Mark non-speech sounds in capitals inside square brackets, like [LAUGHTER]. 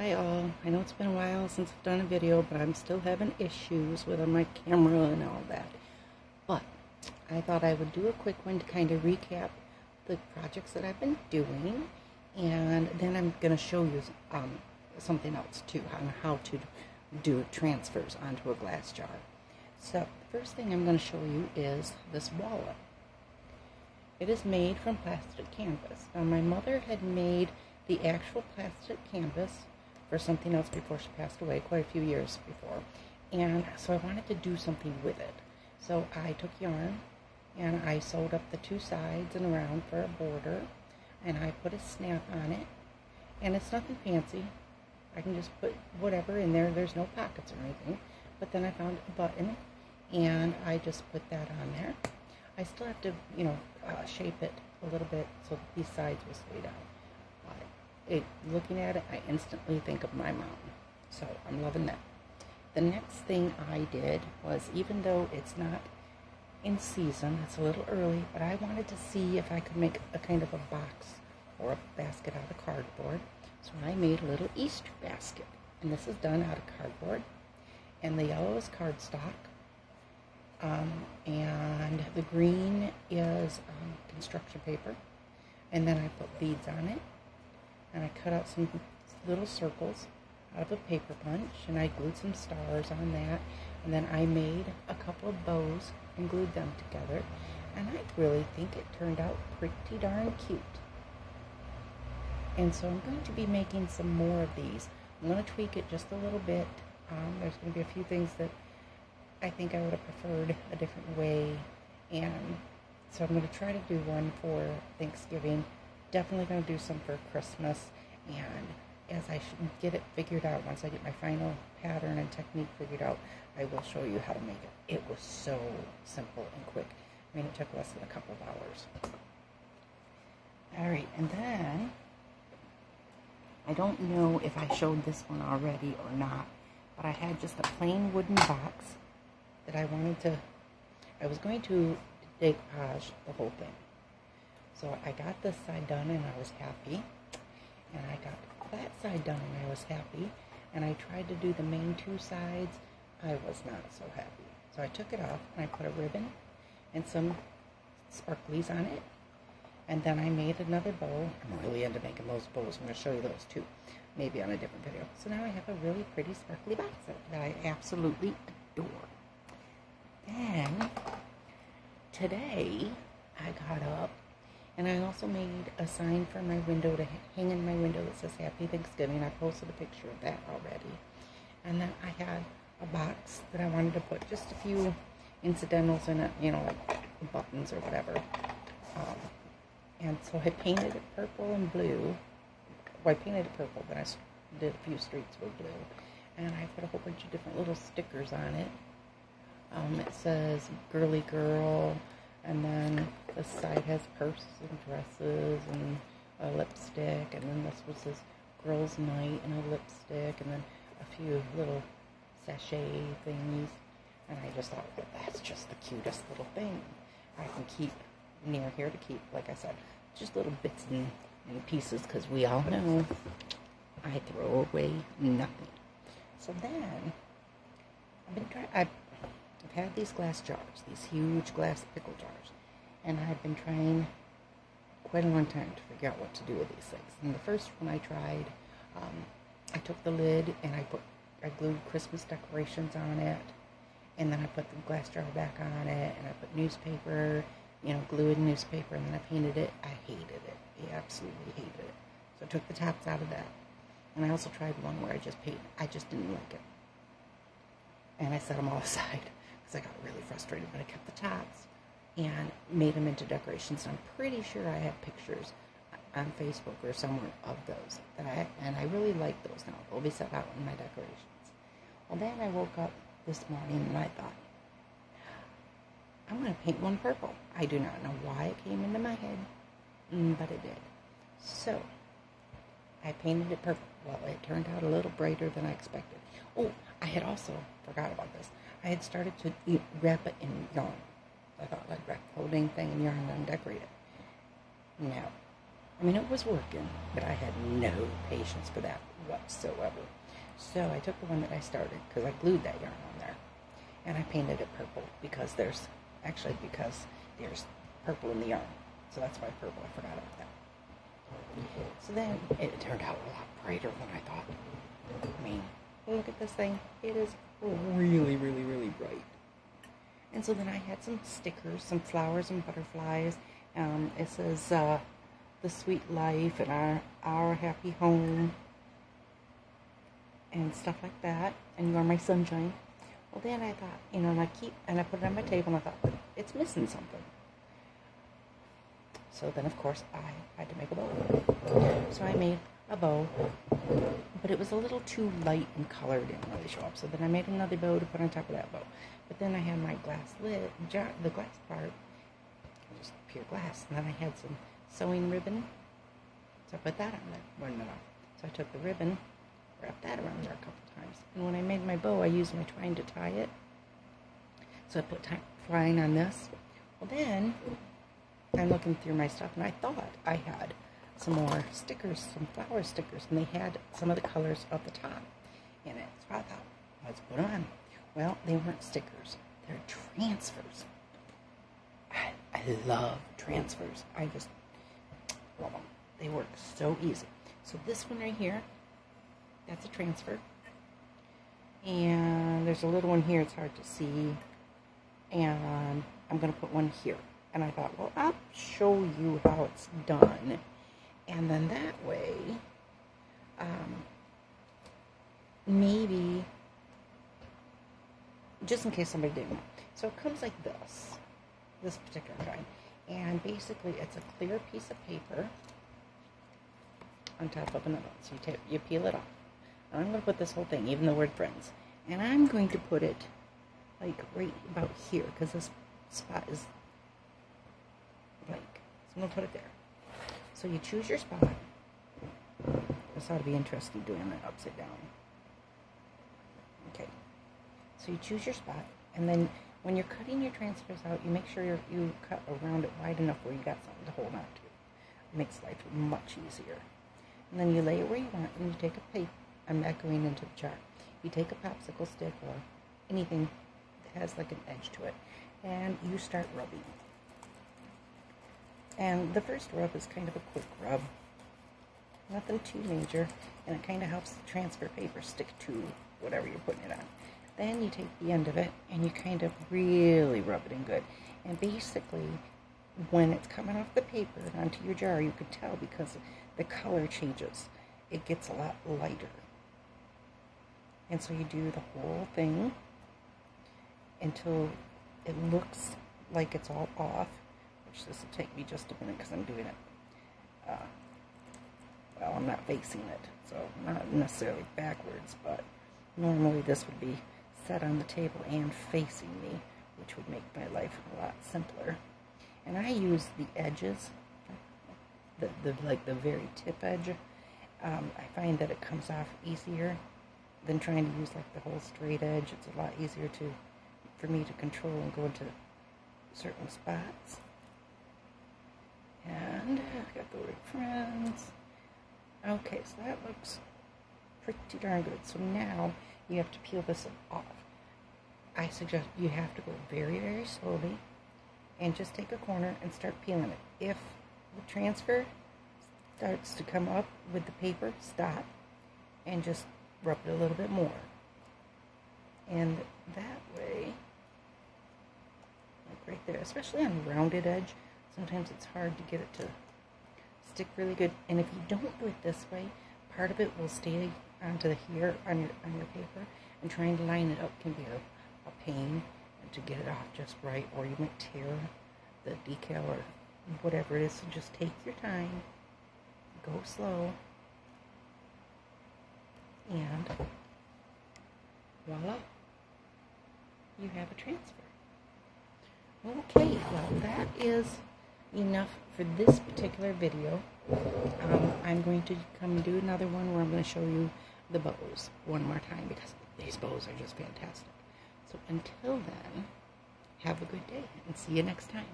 Hi all, I know it's been a while since I've done a video, but I'm still having issues with my camera and all that. But I thought I would do a quick one to kind of recap the projects that I've been doing, and then I'm going to show you um, something else too, on how to do transfers onto a glass jar. So the first thing I'm going to show you is this wallet. It is made from plastic canvas. Now my mother had made the actual plastic canvas for something else before she passed away, quite a few years before. And so I wanted to do something with it. So I took yarn and I sewed up the two sides and around for a border and I put a snap on it. And it's nothing fancy. I can just put whatever in there. There's no pockets or anything. But then I found a button and I just put that on there. I still have to, you know, uh, shape it a little bit so these sides will stay down. But it, looking at it, I instantly think of my mom. So I'm loving that. The next thing I did was, even though it's not in season, it's a little early, but I wanted to see if I could make a kind of a box or a basket out of cardboard. So I made a little Easter basket. And this is done out of cardboard. And the yellow is cardstock. Um, and the green is um, construction paper. And then I put beads on it. And I cut out some little circles out of a paper punch. And I glued some stars on that. And then I made a couple of bows and glued them together. And I really think it turned out pretty darn cute. And so I'm going to be making some more of these. I'm going to tweak it just a little bit. Um, there's going to be a few things that I think I would have preferred a different way. And so I'm going to try to do one for Thanksgiving. Definitely going to do some for Christmas. And as I get it figured out, once I get my final pattern and technique figured out, I will show you how to make it. It was so simple and quick. I mean, it took less than a couple of hours. All right, and then I don't know if I showed this one already or not, but I had just a plain wooden box that I wanted to, I was going to decoupage the whole thing. So I got this side done and I was happy. And I got that side done and I was happy. And I tried to do the main two sides. I was not so happy. So I took it off and I put a ribbon and some sparklies on it and then I made another bow. I'm really into making those bows. I'm going to show you those too, maybe on a different video. So now I have a really pretty sparkly box that I absolutely adore. Then, today, I got up and I also made a sign for my window to hang in my window that says Happy Thanksgiving. I posted a picture of that already. And then I had a box that I wanted to put just a few incidentals in it, you know, like buttons or whatever. Um, and so I painted it purple and blue. Well, I painted it purple, but I did a few streaks with blue. And I put a whole bunch of different little stickers on it. Um, it says girly girl, and then the side has purses and dresses and a lipstick, and then this was says girls' night and a lipstick, and then a few little sachet things. And I just thought, well, that's just the cutest little thing I can keep near here to keep, like I said, just little bits and, and pieces because we all know I throw away nothing. So then, I've been trying, I've, had these glass jars, these huge glass pickle jars, and I've been trying quite a long time to figure out what to do with these things. And the first one I tried, um, I took the lid and I put, I glued Christmas decorations on it, and then I put the glass jar back on it, and I put newspaper you know, glued newspaper and then I painted it. I hated it. I absolutely hated it. So I took the tops out of that. And I also tried one where I just painted. I just didn't like it. And I set them all [LAUGHS] aside because I got really But I kept the tops and made them into decorations. I'm pretty sure I have pictures on Facebook or somewhere of those. That I, and I really like those now. They'll be set out in my decorations. Well, then I woke up this morning and I thought, I'm going to paint one purple. I do not know why it came into my head, mm, but it did. So, I painted it purple. Well, it turned out a little brighter than I expected. Oh, I had also forgot about this. I had started to wrap it in yarn. I thought I'd wrap the whole dang thing in yarn and decorate it. No. I mean, it was working, but I had no patience for that whatsoever. So I took the one that I started because I glued that yarn on there, and I painted it purple because there's actually because there's purple in the yarn, so that's why purple. I forgot about that. So then it turned out a lot brighter than I thought. I mean, look at this thing. It is really, really, really bright. And so then I had some stickers, some flowers and butterflies. Um, it says uh, the sweet life and our our happy home and stuff like that. And you are my sunshine. Well, then I thought, you know, and I keep and I put it on my table and I thought it's missing something. So then, of course, I had to make a bow. So I made a bow, but it was a little too light in color, didn't really show up. So then I made another bow to put on top of that bow. But then I had my glass lid, the glass part, just pure glass. And then I had some sewing ribbon. So I put that on there, one minute off. So I took the ribbon, wrapped that around there a couple times. And when I made my bow, I used my twine to tie it. So I put twine on this. Well then, I'm looking through my stuff and I thought I had some more stickers, some flower stickers, and they had some of the colors of the top in it. So I thought, let's put on. Well, they weren't stickers. They're transfers. I, I love transfers. I just love them. They work so easy. So this one right here, that's a transfer. And there's a little one here. It's hard to see. And I'm going to put one here. And I thought, well, I'll show you how it's done. And then that way, um, maybe, just in case somebody didn't know. So it comes like this, this particular kind. And basically, it's a clear piece of paper on top of another. So you, you peel it off. And I'm going to put this whole thing, even the word friends. And I'm going to put it like right about here because this spot is blank. So I'm going to put it there. So you choose your spot. This ought to be interesting doing it upside down. Okay. So you choose your spot, and then when you're cutting your transfers out, you make sure you cut around it wide enough where you got something to hold on to. It makes life much easier. And then you lay it where you want, and you take a paper. I'm not going into the chart. You take a popsicle stick or anything that has like an edge to it, and you start rubbing. And the first rub is kind of a quick rub. Nothing too major. And it kind of helps the transfer paper stick to whatever you're putting it on. Then you take the end of it and you kind of really rub it in good. And basically, when it's coming off the paper and onto your jar, you can tell because the color changes. It gets a lot lighter. And so you do the whole thing until it looks like it's all off which this will take me just a minute because I'm doing it, uh, well, I'm not facing it, so not necessarily backwards, but normally this would be set on the table and facing me, which would make my life a lot simpler. And I use the edges, the, the like the very tip edge. Um, I find that it comes off easier than trying to use like the whole straight edge. It's a lot easier to for me to control and go into certain spots. And I've got the word friends. Okay, so that looks pretty darn good. So now you have to peel this off. I suggest you have to go very, very slowly and just take a corner and start peeling it. If the transfer starts to come up with the paper, stop and just rub it a little bit more. And that way, like right there, especially on the rounded edge, sometimes it's hard to get it to stick really good. And if you don't do it this way, part of it will stay onto the here on your on your paper, and trying to line it up can be a, a pain to get it off just right, or you might tear the decal or whatever it is. So just take your time, go slow, and voila, you have a transfer. Okay, well that is enough for this particular video. Um, I'm going to come do another one where I'm going to show you the bows one more time because these bows are just fantastic. So until then, have a good day and see you next time.